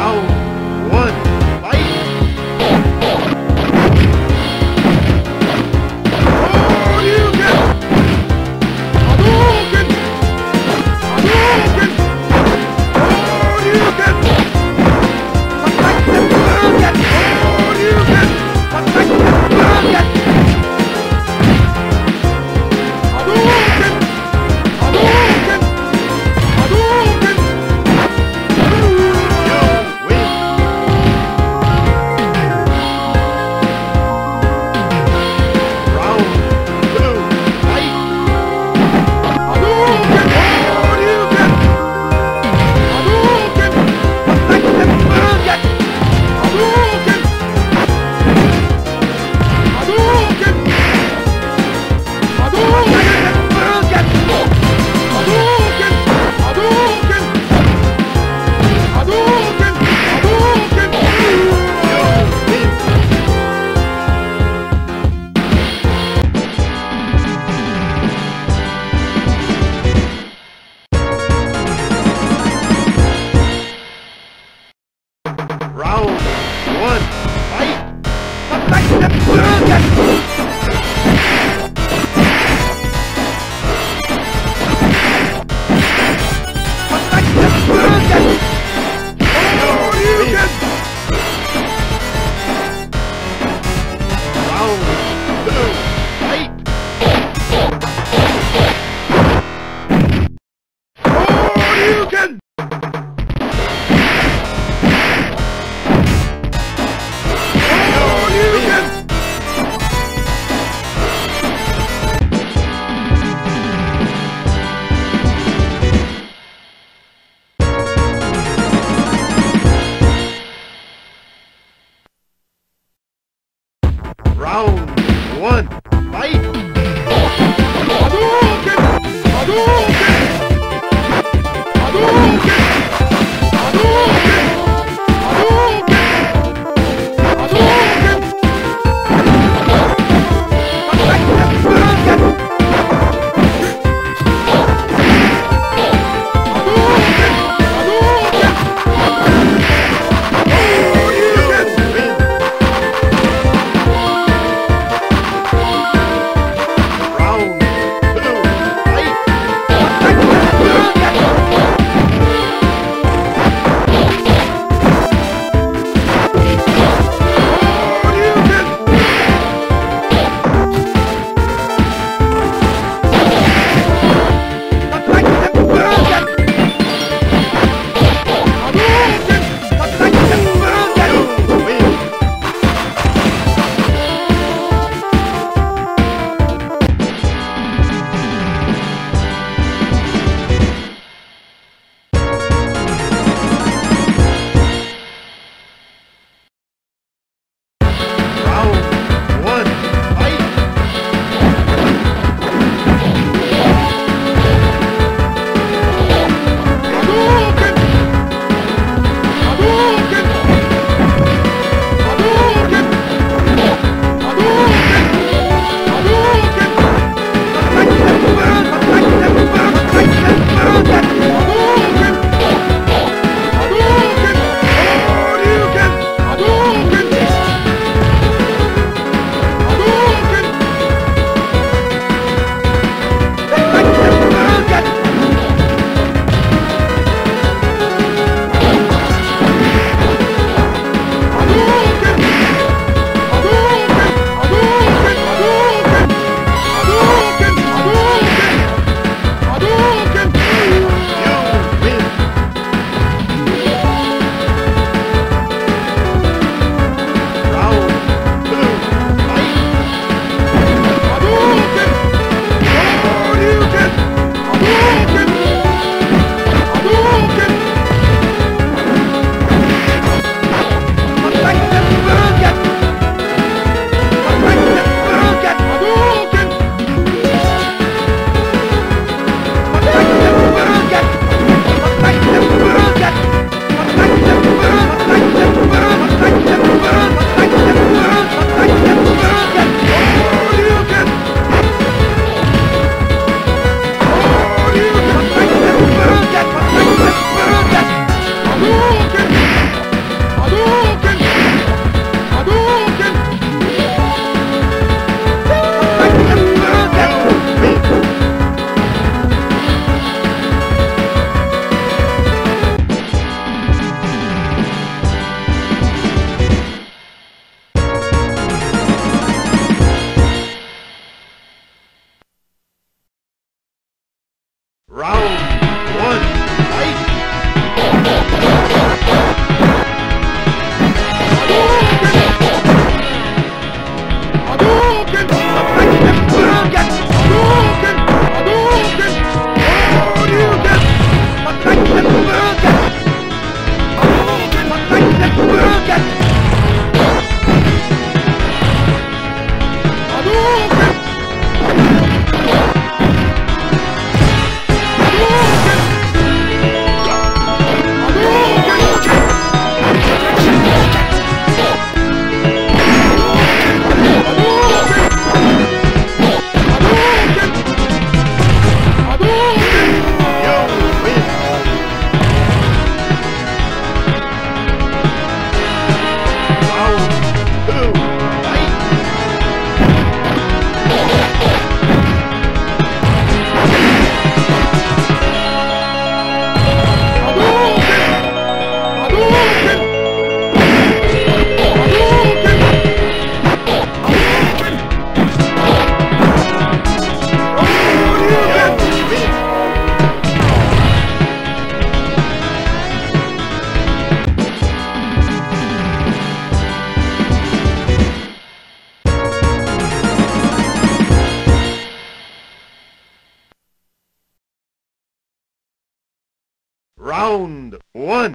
out. Round one,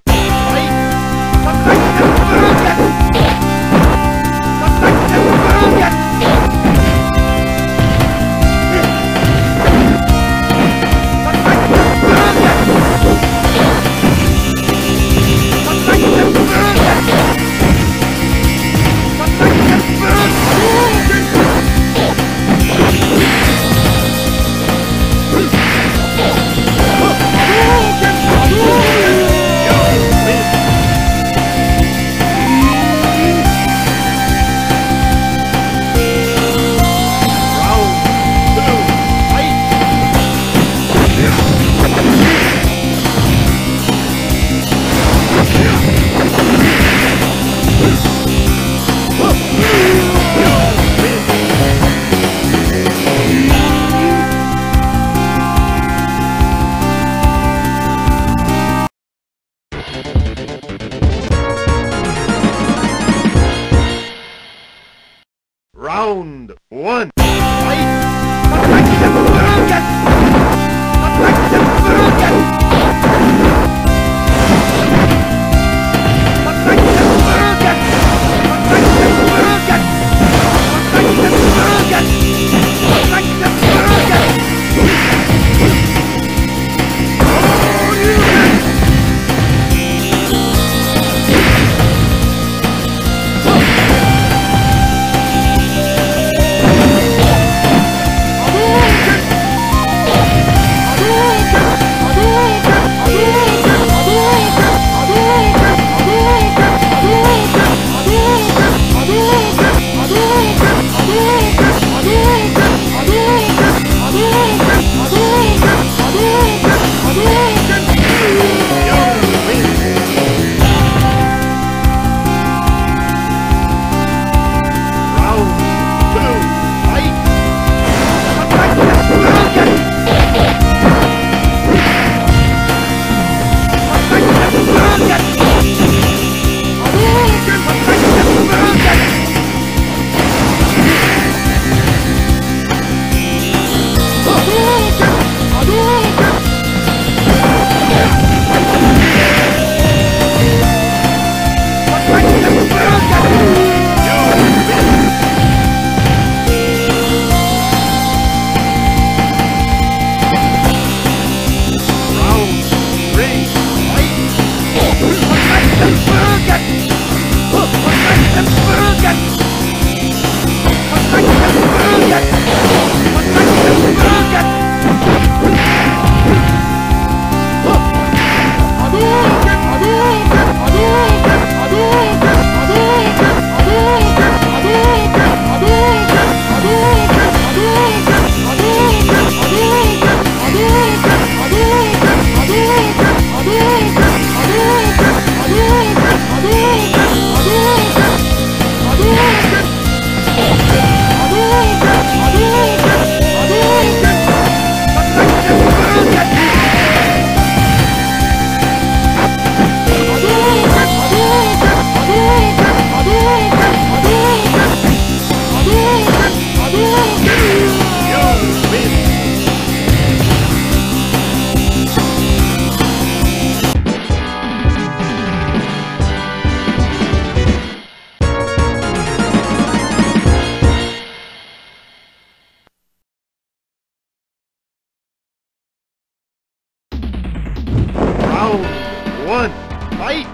はい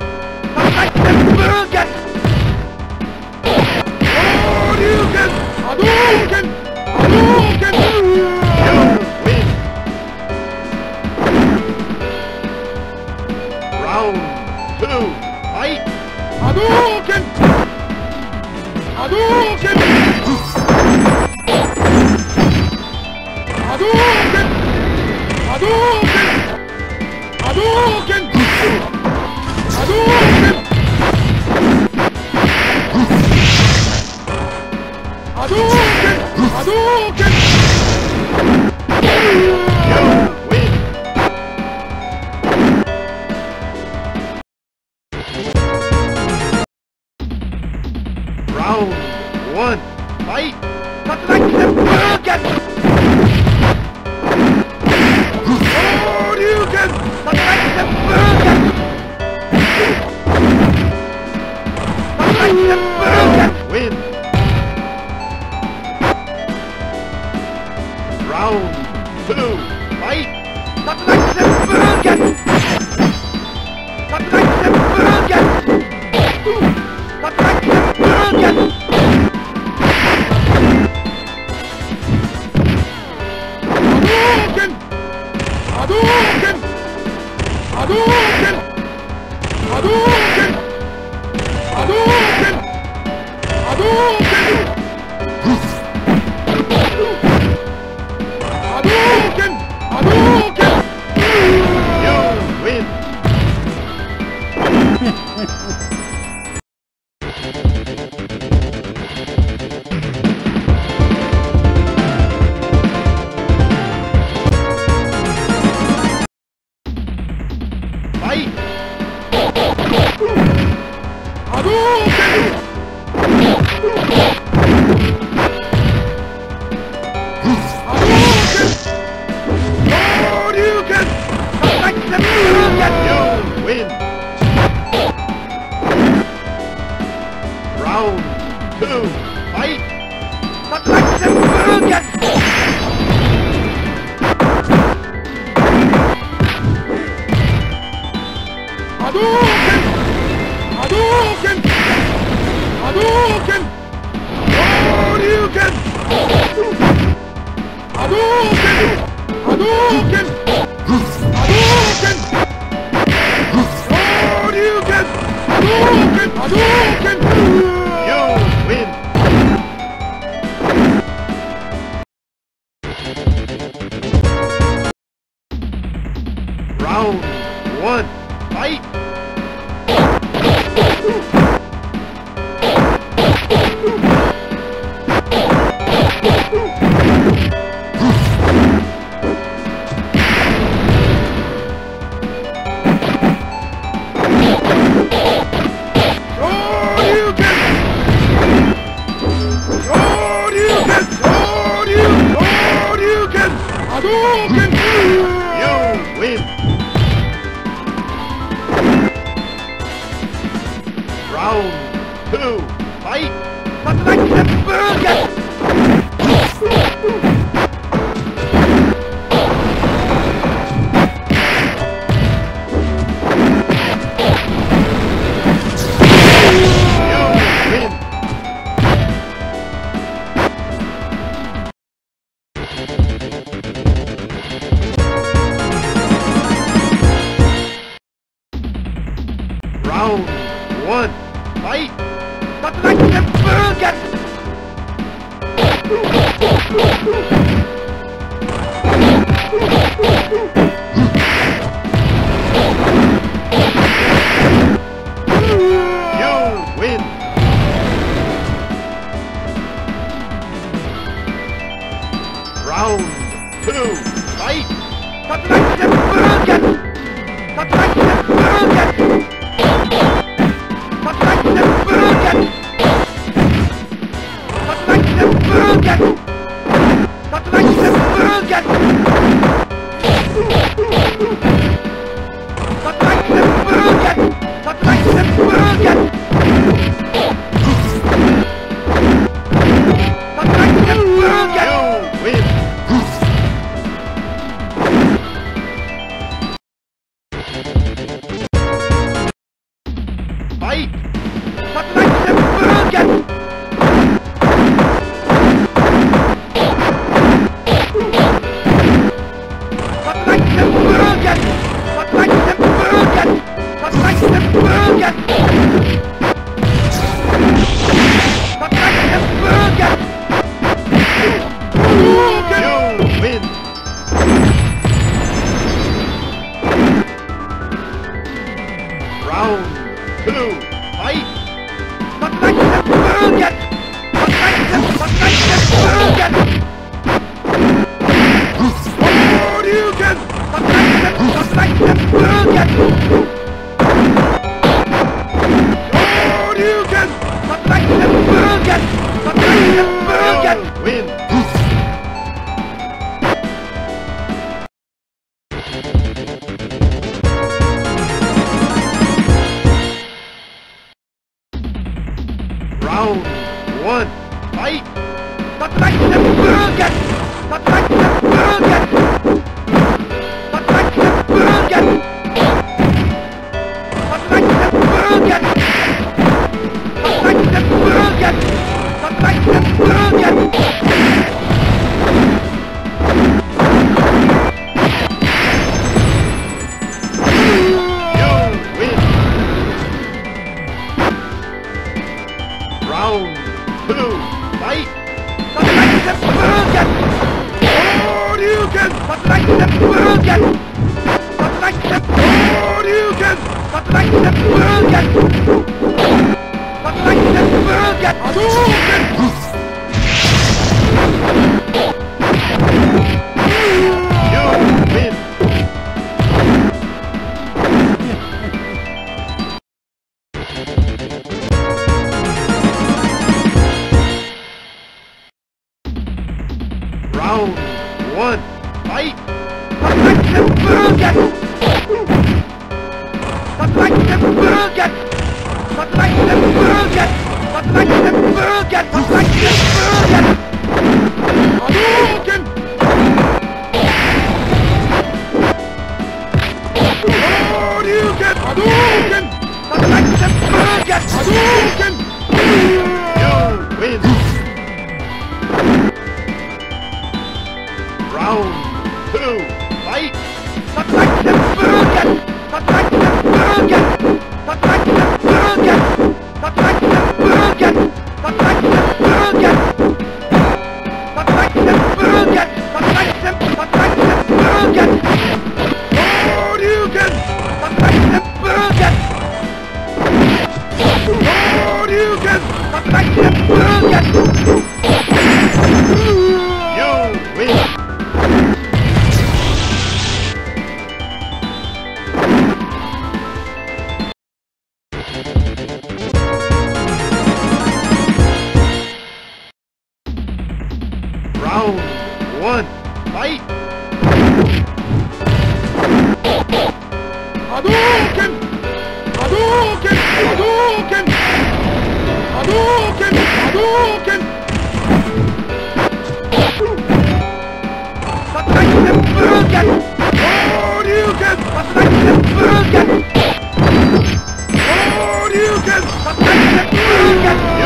高いブーケン恐竜剣波動剣波動剣ラウンド2はい波動剣波動剣 Whoa, Thank you. Round two.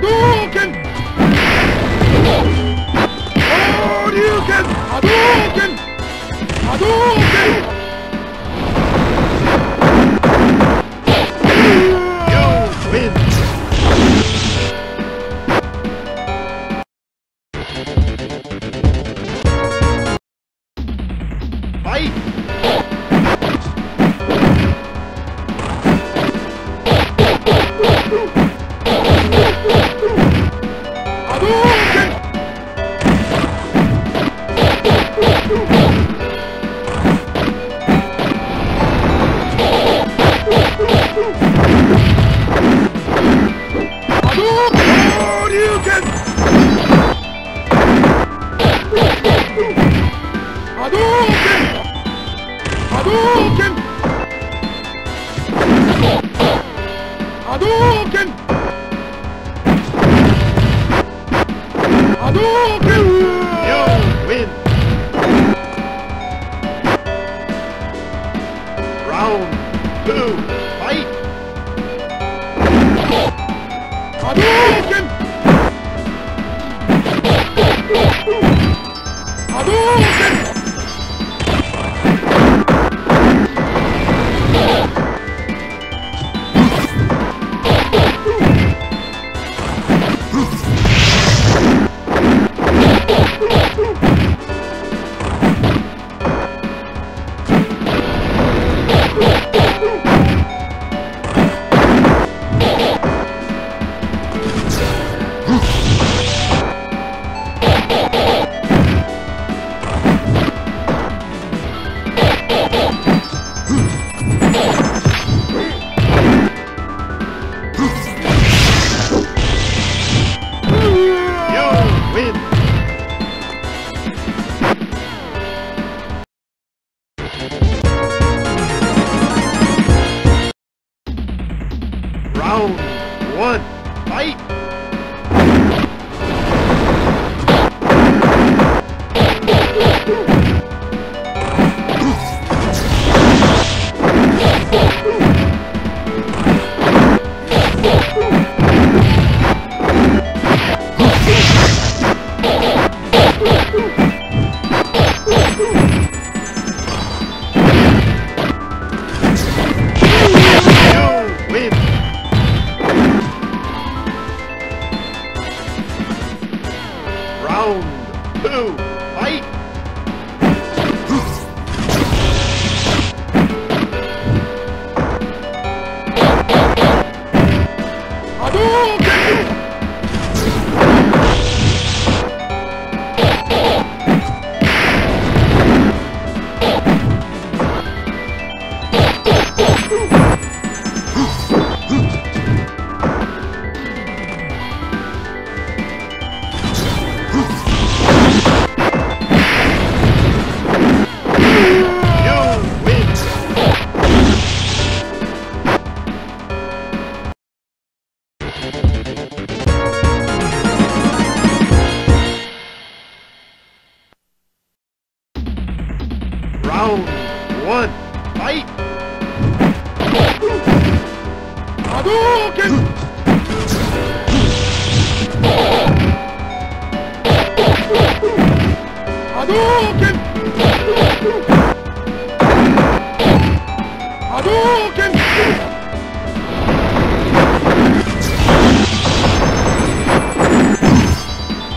Dad!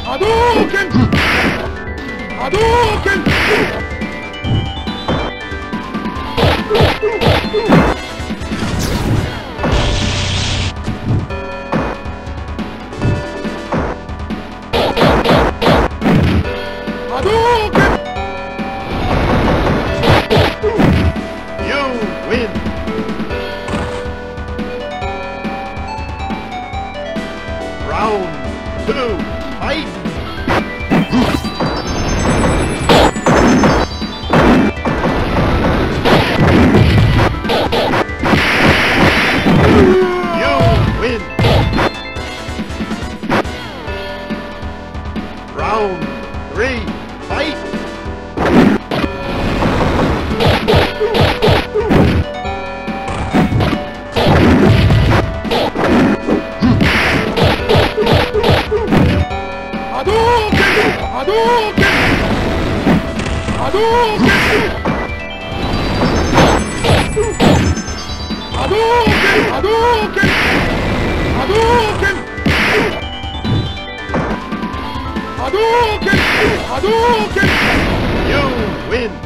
Hadouken! Hadouken! You win!